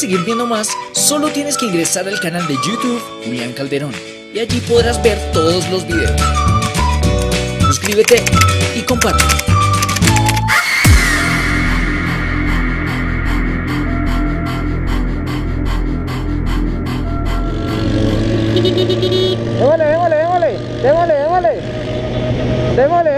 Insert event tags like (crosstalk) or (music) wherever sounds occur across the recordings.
seguir viendo más, solo tienes que ingresar al canal de YouTube Julián Calderón y allí podrás ver todos los videos. Suscríbete y comparte. Démosle, démosle, démosle, démosle,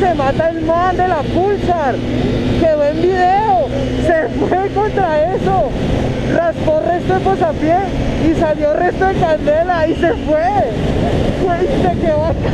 Se mata el man de la Pulsar. Quedó en video. Se fue contra eso. Raspó resto de posapié y salió resto de candela y se fue. Güey, se quedó acá.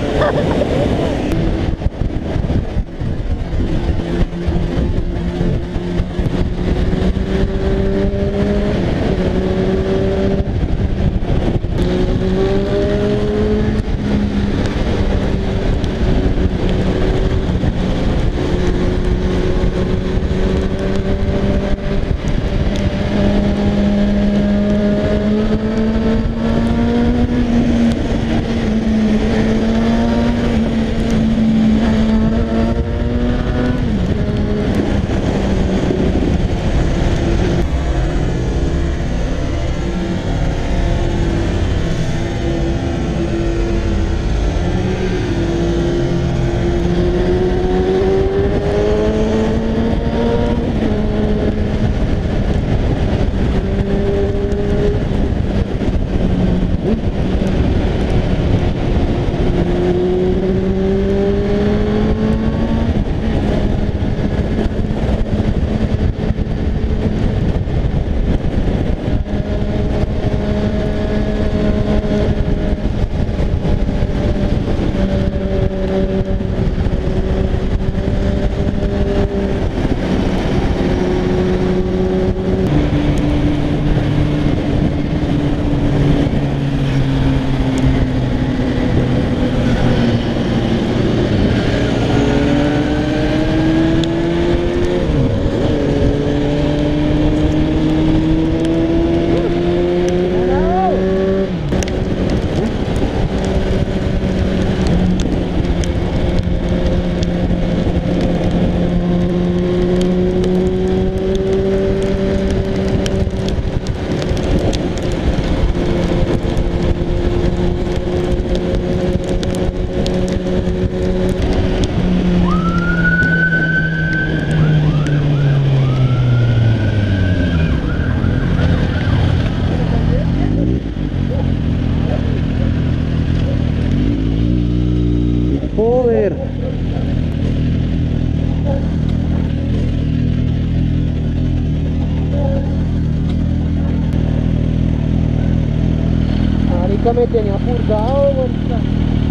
Me tenía purgado.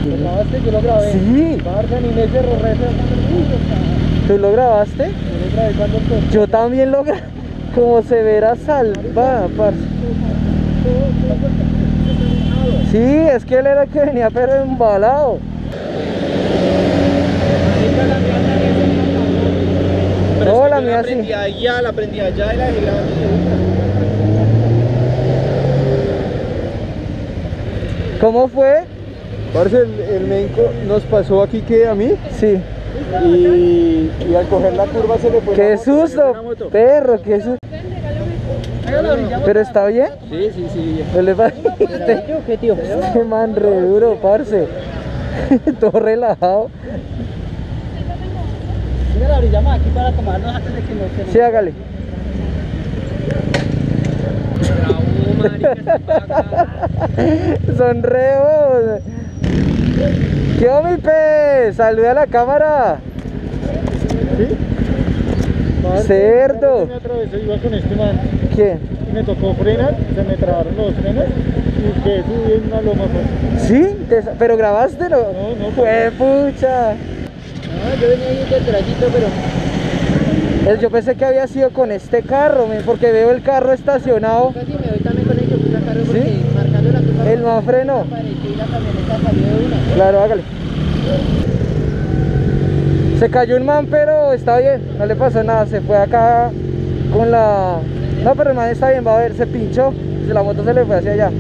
¿Lo grabaste? Yo lo grabé. Sí. Barça, ni me cerró. ¿Tú lo grabaste? Yo lo grabé cuando tocó. Yo también lo grabé. Como se verá salva, parce. Sí, es que él era el que venía pero embalado. No, la mía sí. La allá, la prendí allá y la dejé grabando. ¿Cómo fue? Parce, el, el menco nos pasó aquí que a mí Sí. y, y al coger la curva se le fue ¡Qué susto! moto. Perro, qué susto. ¿Pero está bien? Sí, sí, sí. ¿Qué tío? Este man re duro, parce. (laughs) Todo relajado. Mira la orilla más aquí para tomarnos antes de que nos quedemos. Sí, hágale. (laughs) Sonreo. ¿Qué onda, mi pez? Saluda a la cámara. Parce, Cerdo. Me iba con este man ¿Quién? y me tocó frenar, se me trabaron los frenos y quedé subido en una loma. Pues. ¿Sí? ¿Te sa- ¿Pero grabaste? No, No, no, Fue pucha. No, yo venía ahí detrásito, pero Yo pensé que había sido con este carro, porque veo el carro estacionado. casi me voy también con ¿Sí? El de una. Claro, hágale. Se cayó un man, pero está bien, no le pasó nada. Se fue acá con la. No, pero el man está bien, va a ver, se pinchó. y La moto se le fue hacia allá.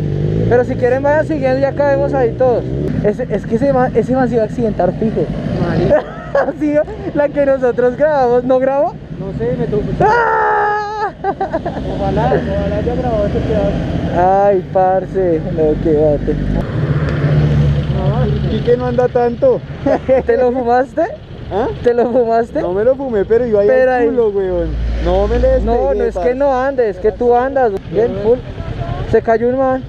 Pero si quieren, vayan siguiendo y acá vemos ahí todos. Es, es que ese man, ese man se iba a accidentar fijo. Así, (laughs) la que nosotros grabamos, ¿no grabó? No sé, me tocó. ¡Ah! Ojalá, ojalá haya grabado ese pedazo. Ay, parce, no, que bate. ¿Y que no anda tanto? ¿Te lo fumaste? ¿Ah? ¿Te lo fumaste? No me lo fumé, pero iba ahí Pero al ahí- culo, weón. No me le despegué, No, no es parce. que no andes, es que tú andas bien full. Se cayó un man,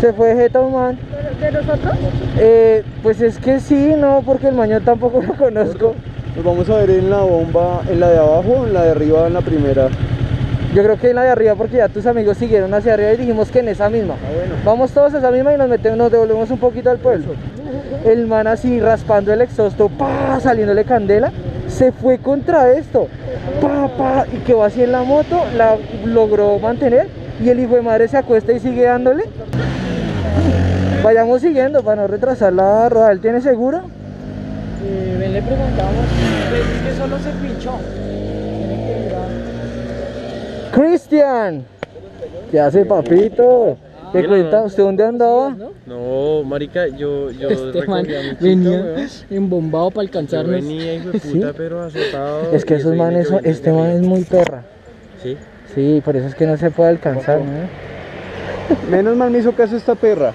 se fue jeta un man. de nosotros? Eh, pues es que sí, no, porque el mañón tampoco lo conozco. Nos vamos a ver en la bomba, en la de abajo o en la de arriba, en la primera. Yo creo que en la de arriba, porque ya tus amigos siguieron hacia arriba y dijimos que en esa misma. Vamos todos a esa misma y nos metemos, nos devolvemos un poquito al pueblo. El man así raspando el exhausto, pa, saliéndole candela, se fue contra esto, pa, pa, y quedó así en la moto, la logró mantener y el hijo de madre se acuesta y sigue dándole. Vayamos siguiendo para no retrasar la roda. ¿Él tiene seguro? Ven, le preguntamos. Pues es que solo se pinchó. Tienen que ir a- Cristian, ¿qué hace papito? ¿Qué cuenta? ¿Usted dónde andaba? No, marica, yo, yo Este man venía weón. embombado para Yo alcanzarnos. venía, hijo de Sí. puta, pero azotado. Es que esos eso manes, son- este man es muy perra. Sí. Sí, por eso es que no se puede alcanzar. Menos mal me hizo caso esta perra.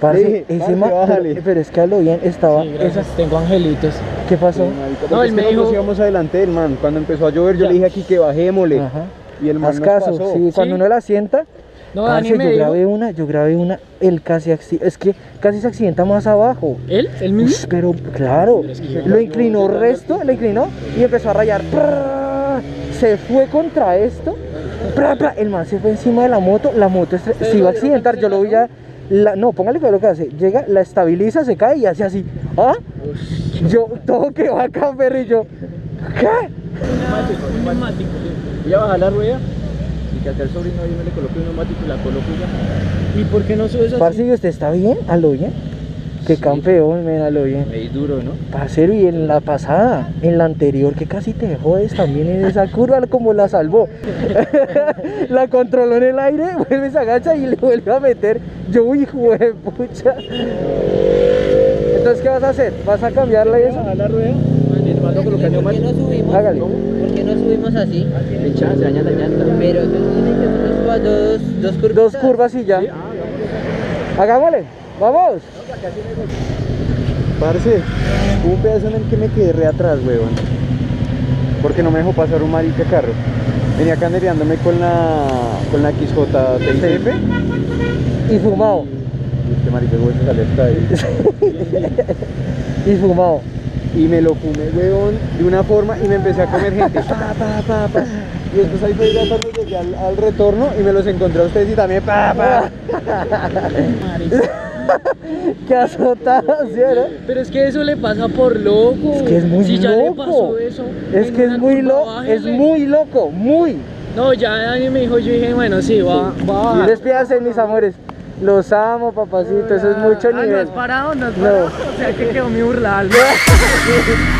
Parce, dije, ese parce, man- bájale. pero, pero es que a lo bien estaba. Sí, gracias. Tengo angelitos. ¿Qué pasó? No, él que me nosotros dijo- íbamos adelante del man. Cuando empezó a llover, yo Ya. le dije aquí que bajémosle. Ajá. Y el man Haz caso, pasó. sí, cuando Sí. uno la sienta. No, yo dijo. grabé una, yo grabé una, él casi es que casi se accidenta más abajo. ¿Él? ¿Él mismo? Ush, pero claro, lo inclinó resto, lo inclinó y empezó a rayar. Prrr, Se fue contra esto. El man se fue encima de la moto, la moto se iba a accidentar. Yo lo vi ya. la- no, póngale cuidado lo que hace. Llega, la estabiliza, se cae y hace así. ¿Ah? Yo, todo que va acá, perro, y yo. ¿Qué? Neumático. Voy a bajar la rueda y que acá el sobrino yo me le coloque un neumático y la coloco ya. ¿Y por qué no subes así? Parce, ¿y usted está bien? ¿A lo bien? Qué campeón, men, a lo bien. Me di duro, ¿no? Parcero, y en la pasada, en la anterior, que casi te jodes también en esa curva, (laughs) como la salvó. (laughs) la controló en el aire, (laughs) vuelve, se agacha y le vuelve a meter. Yo, hijo de pucha. Entonces, ¿qué vas a hacer? ¿Vas a cambiarla y eso? Bajar la rueda y le mando a colocar neumático. subimos? Hágale. ¿Por qué no subimos así? Se daña la llanta. Pero eso tiene que dos, dos curvitas. Dos curvas y ya. Hagámosle, vamos. Parce, hubo un pedazo en el que me quedé re atrás, weón. Porque no me dejó pasar un marica carro. Venía candereándome con la con la XJ TICF. Y fumado, Y este marica güey se sale hasta ahí. (laughs) y fumado. Y me lo fumé, weón, de una forma y me empecé a comer gente. Pa, pa, pa, pa. Y después ahí fue ya cuando llegué al, al retorno y me los encontré a ustedes y también pa, pa. Qué azotada, ¿sí, no? Pero es que eso le pasa por loco. Es que es muy si ya loco. le pasó eso. Es que es muy loco, es muy loco, muy. No, ya Dani me dijo, yo dije, bueno, sí, va, va. Despídase, mis amores. Los amo, papacito, eso es mucho Ah, no nivel. has parado, no has No. parado. O sea que quedó mi burla. (laughs)